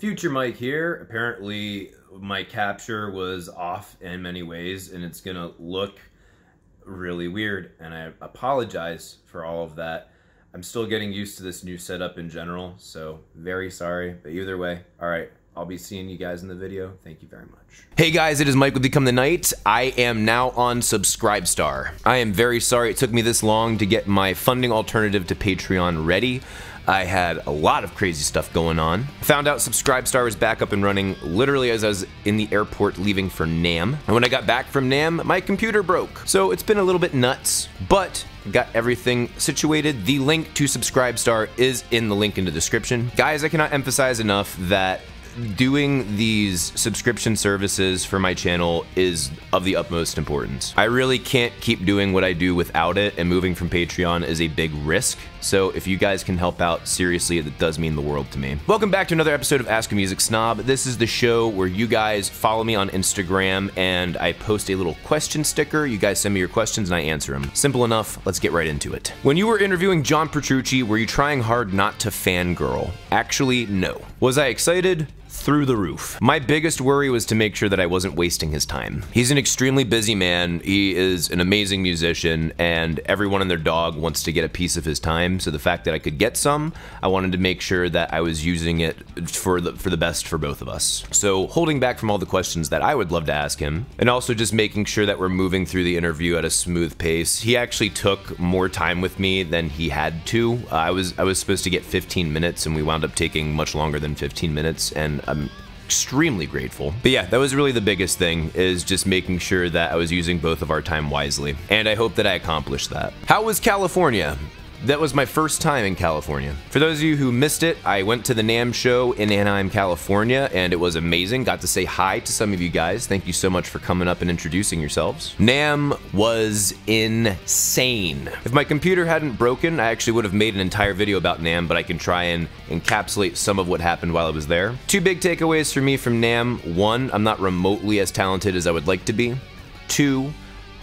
Future Mike here. Apparently, my capture was off in many ways, and it's gonna look really weird. And I apologize for all of that. I'm still getting used to this new setup in general, so very sorry. But either way, all right, I'll be seeing you guys in the video. Thank you very much. Hey guys, it is Mike with Become the Knight. I am now on Subscribestar. I am very sorry it took me this long to get my funding alternative to Patreon ready. I had a lot of crazy stuff going on. Found out Subscribestar was back up and running literally as I was in the airport leaving for NAMM. And when I got back from NAMM, my computer broke. So it's been a little bit nuts, but got everything situated. The link to Subscribestar is in the link in the description. Guys, I cannot emphasize enough that doing these subscription services for my channel is of the utmost importance. I really can't keep doing what I do without it, and moving from Patreon is a big risk. So if you guys can help out, seriously, it does mean the world to me. Welcome back to another episode of Ask a Music Snob. This is the show where you guys follow me on Instagram and I post a little question sticker. You guys send me your questions and I answer them. Simple enough, let's get right into it. When you were interviewing John Petrucci, were you trying hard not to fangirl? Actually, no. Was I excited? Through the roof. My biggest worry was to make sure that I wasn't wasting his time. He's an extremely busy man, he is an amazing musician, and everyone and their dog wants to get a piece of his time, so the fact that I could get some, I wanted to make sure that I was using it for the, for the best for both of us. So holding back from all the questions that I would love to ask him, and also just making sure that we're moving through the interview at a smooth pace. He actually took more time with me than he had to. Uh, I was I was supposed to get 15 minutes, and we wound up taking much longer than 15 minutes, and I'm extremely grateful. But yeah, that was really the biggest thing, is just making sure that I was using both of our time wisely. And I hope that I accomplished that. How was California? That was my first time in California. For those of you who missed it, I went to the NAMM show in Anaheim, California, and it was amazing. Got to say hi to some of you guys. Thank you so much for coming up and introducing yourselves. NAMM was insane. If my computer hadn't broken, I actually would have made an entire video about NAMM, but I can try and encapsulate some of what happened while I was there. Two big takeaways for me from NAMM. One, I'm not remotely as talented as I would like to be. Two,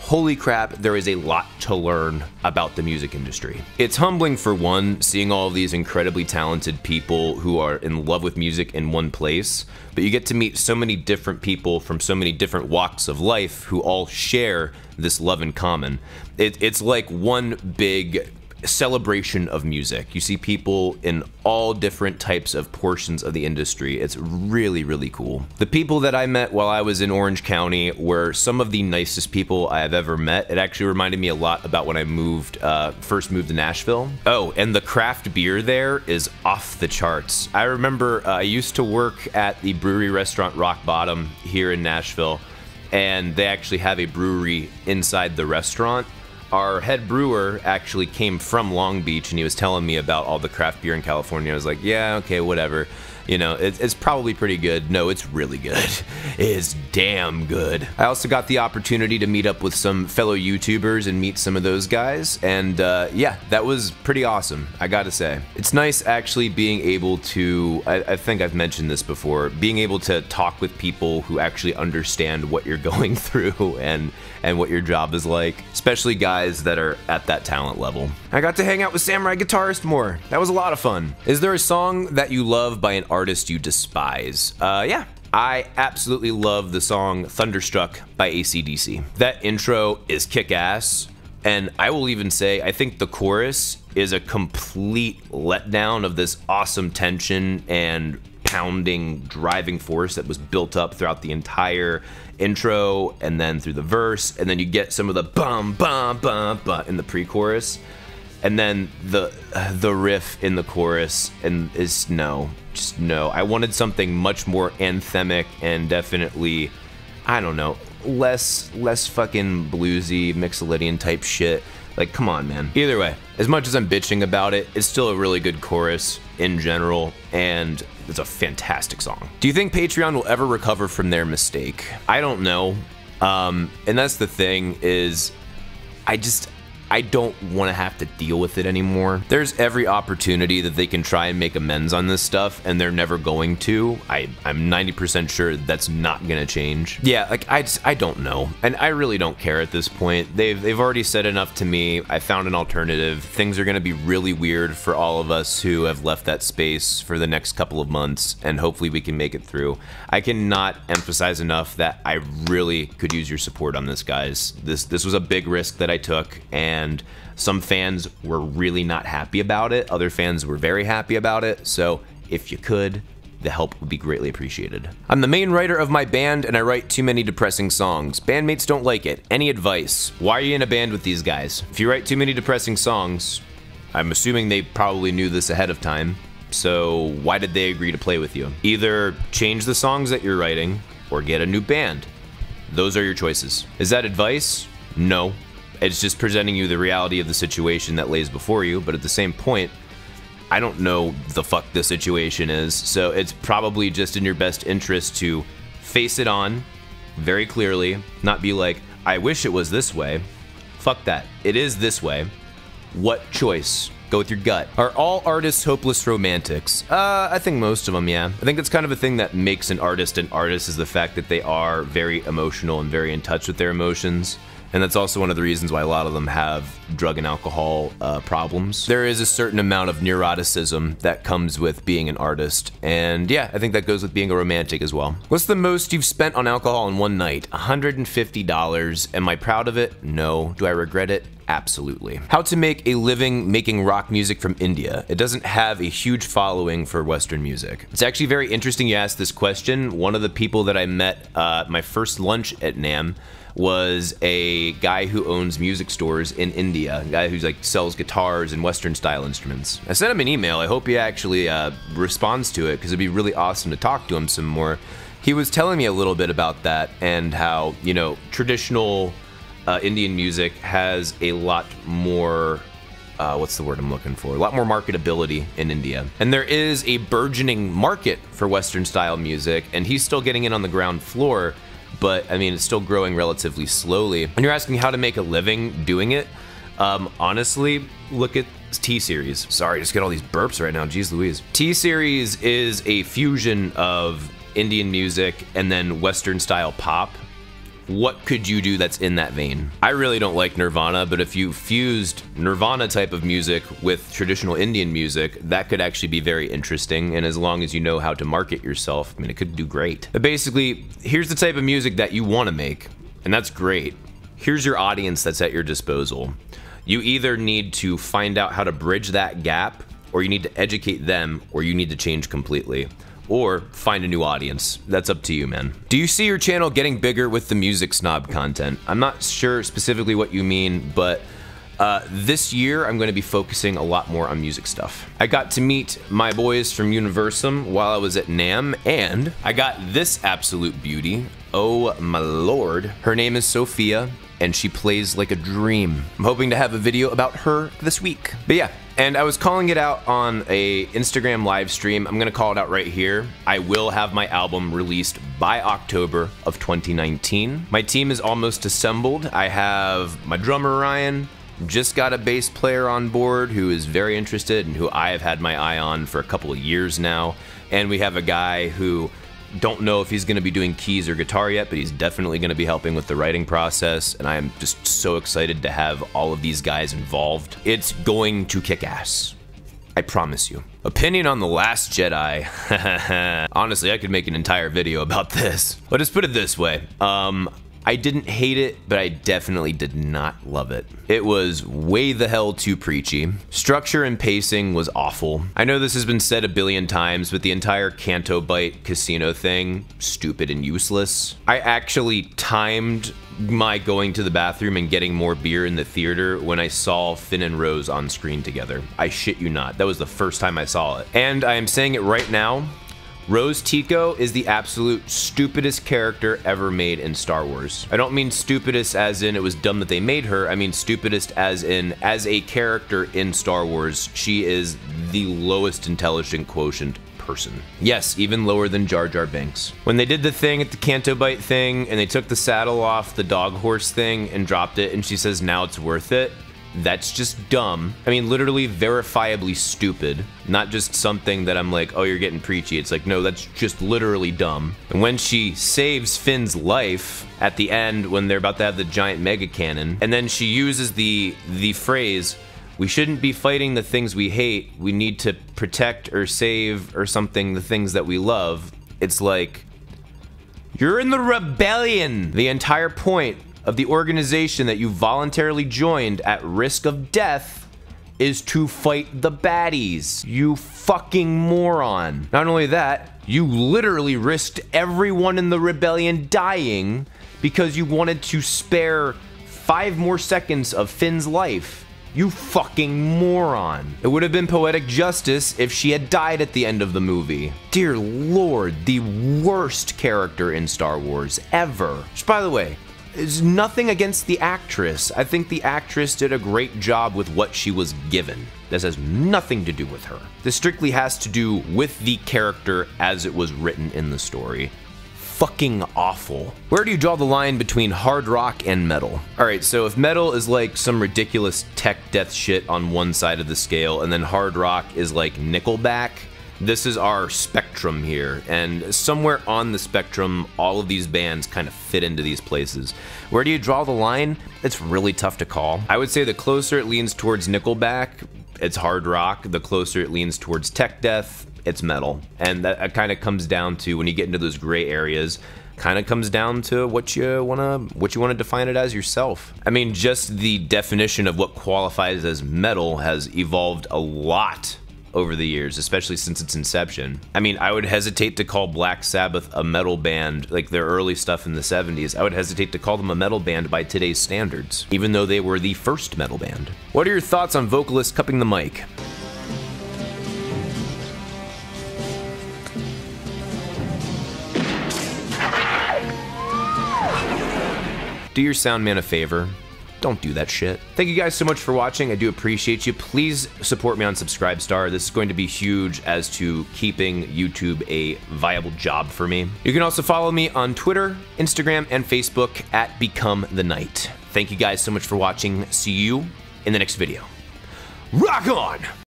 holy crap, there is a lot to learn about the music industry. It's humbling for one, seeing all of these incredibly talented people who are in love with music in one place, but you get to meet so many different people from so many different walks of life who all share this love in common. It, it's like one big celebration of music. You see people in all different types of portions of the industry. It's really, really cool. The people that I met while I was in Orange County were some of the nicest people I have ever met. It actually reminded me a lot about when I moved, uh, first moved to Nashville. Oh, and the craft beer there is off the charts. I remember uh, I used to work at the brewery restaurant Rock Bottom here in Nashville and they actually have a brewery inside the restaurant our head brewer actually came from Long Beach and he was telling me about all the craft beer in California. I was like, yeah, okay, whatever. You know, it, it's probably pretty good. No, it's really good. It is damn good. I also got the opportunity to meet up with some fellow YouTubers and meet some of those guys. And uh, yeah, that was pretty awesome, I gotta say. It's nice actually being able to, I, I think I've mentioned this before, being able to talk with people who actually understand what you're going through and, and what your job is like, especially guys that are at that talent level. I got to hang out with Samurai Guitarist more. That was a lot of fun. Is there a song that you love by an artist you despise? Uh, yeah, I absolutely love the song Thunderstruck by AC/DC. That intro is kick ass, and I will even say, I think the chorus is a complete letdown of this awesome tension and pounding driving force that was built up throughout the entire intro and then through the verse and then you get some of the bum bum bum bum in the pre-chorus and then the the riff in the chorus and is no just no. I wanted something much more anthemic and definitely i don't know less less fucking bluesy mixolydian type shit. Like come on man. Either way as much as i'm bitching about it it's still a really good chorus in general and it's a fantastic song. Do you think patreon will ever recover from their mistake? I don't know. Um and that's the thing is i just I don't want to have to deal with it anymore. There's every opportunity that they can try and make amends on this stuff, and they're never going to. I, I'm 90% sure that's not going to change. Yeah, like, I, just, I don't know. And I really don't care at this point. They've, they've already said enough to me. I found an alternative. Things are going to be really weird for all of us who have left that space for the next couple of months, and hopefully we can make it through. I cannot emphasize enough that I really could use your support on this, guys. This, this was a big risk that I took, and and some fans were really not happy about it. Other fans were very happy about it. So if you could, the help would be greatly appreciated. I'm the main writer of my band and I write too many depressing songs. Bandmates don't like it. Any advice? Why are you in a band with these guys? If you write too many depressing songs, I'm assuming they probably knew this ahead of time. So why did they agree to play with you? Either change the songs that you're writing or get a new band. Those are your choices. Is that advice? No. It's just presenting you the reality of the situation that lays before you, but at the same point, I don't know the fuck the situation is, so it's probably just in your best interest to face it on very clearly, not be like, I wish it was this way. Fuck that. It is this way. What choice? Go with your gut. Are all artists hopeless romantics? Uh, I think most of them, yeah. I think that's kind of a thing that makes an artist an artist is the fact that they are very emotional and very in touch with their emotions and that's also one of the reasons why a lot of them have drug and alcohol uh, problems. There is a certain amount of neuroticism that comes with being an artist, and yeah, I think that goes with being a romantic as well. What's the most you've spent on alcohol in one night? $150. Am I proud of it? No. Do I regret it? Absolutely. How to make a living making rock music from India. It doesn't have a huge following for Western music. It's actually very interesting you asked this question. One of the people that I met uh, my first lunch at NAMM was a guy who owns music stores in India, a guy who's like sells guitars and Western style instruments. I sent him an email. I hope he actually uh, responds to it because it'd be really awesome to talk to him some more. He was telling me a little bit about that and how, you know, traditional uh, Indian music has a lot more uh, what's the word I'm looking for? A lot more marketability in India. And there is a burgeoning market for Western style music, and he's still getting in on the ground floor but I mean, it's still growing relatively slowly. And you're asking how to make a living doing it. Um, honestly, look at T Series. Sorry, just get all these burps right now. Jeez Louise. T Series is a fusion of Indian music and then Western style pop what could you do that's in that vein? I really don't like Nirvana, but if you fused Nirvana type of music with traditional Indian music, that could actually be very interesting. And as long as you know how to market yourself, I mean, it could do great. But basically, here's the type of music that you want to make, and that's great. Here's your audience that's at your disposal. You either need to find out how to bridge that gap, or you need to educate them, or you need to change completely or find a new audience. That's up to you, man. Do you see your channel getting bigger with the music snob content? I'm not sure specifically what you mean, but uh, this year, I'm going to be focusing a lot more on music stuff. I got to meet my boys from Universum while I was at NAMM, and I got this absolute beauty. Oh my lord. Her name is Sophia, and she plays like a dream. I'm hoping to have a video about her this week. But yeah, and I was calling it out on a Instagram live stream. I'm gonna call it out right here. I will have my album released by October of 2019. My team is almost assembled. I have my drummer Ryan, just got a bass player on board who is very interested and who I have had my eye on for a couple of years now. And we have a guy who don't know if he's going to be doing keys or guitar yet, but he's definitely going to be helping with the writing process. And I am just so excited to have all of these guys involved. It's going to kick ass. I promise you. Opinion on The Last Jedi. Honestly, I could make an entire video about this. But just put it this way. Um, I didn't hate it, but I definitely did not love it. It was way the hell too preachy. Structure and pacing was awful. I know this has been said a billion times, but the entire Canto Bight casino thing, stupid and useless. I actually timed my going to the bathroom and getting more beer in the theater when I saw Finn and Rose on screen together. I shit you not. That was the first time I saw it. And I am saying it right now, Rose Tico is the absolute stupidest character ever made in Star Wars. I don't mean stupidest as in it was dumb that they made her, I mean stupidest as in, as a character in Star Wars, she is the lowest intelligent quotient person. Yes, even lower than Jar Jar Binks. When they did the thing at the Canto Bight thing and they took the saddle off the dog horse thing and dropped it and she says now it's worth it, that's just dumb. I mean, literally verifiably stupid. Not just something that I'm like, oh, you're getting preachy. It's like, no, that's just literally dumb. And when she saves Finn's life at the end when they're about to have the giant mega cannon, and then she uses the the phrase, we shouldn't be fighting the things we hate. We need to protect or save or something the things that we love. It's like, you're in the rebellion. The entire point of the organization that you voluntarily joined at risk of death is to fight the baddies. You fucking moron. Not only that, you literally risked everyone in the rebellion dying because you wanted to spare five more seconds of Finn's life. You fucking moron. It would have been poetic justice if she had died at the end of the movie. Dear lord, the worst character in Star Wars ever. Which, by the way, is nothing against the actress. I think the actress did a great job with what she was given. This has nothing to do with her. This strictly has to do with the character as it was written in the story fucking awful. Where do you draw the line between hard rock and metal? Alright, so if metal is like some ridiculous tech death shit on one side of the scale, and then hard rock is like Nickelback, this is our spectrum here, and somewhere on the spectrum, all of these bands kind of fit into these places. Where do you draw the line? It's really tough to call. I would say the closer it leans towards Nickelback, it's hard rock. The closer it leans towards tech death, it's metal. And that kind of comes down to when you get into those gray areas, kind of comes down to what you want to what you want to define it as yourself. I mean, just the definition of what qualifies as metal has evolved a lot over the years, especially since its inception. I mean, I would hesitate to call Black Sabbath a metal band, like their early stuff in the 70s. I would hesitate to call them a metal band by today's standards, even though they were the first metal band. What are your thoughts on vocalists cupping the mic? do your sound man a favor. Don't do that shit. Thank you guys so much for watching. I do appreciate you. Please support me on Subscribestar. This is going to be huge as to keeping YouTube a viable job for me. You can also follow me on Twitter, Instagram, and Facebook at Become the Knight. Thank you guys so much for watching. See you in the next video. Rock on!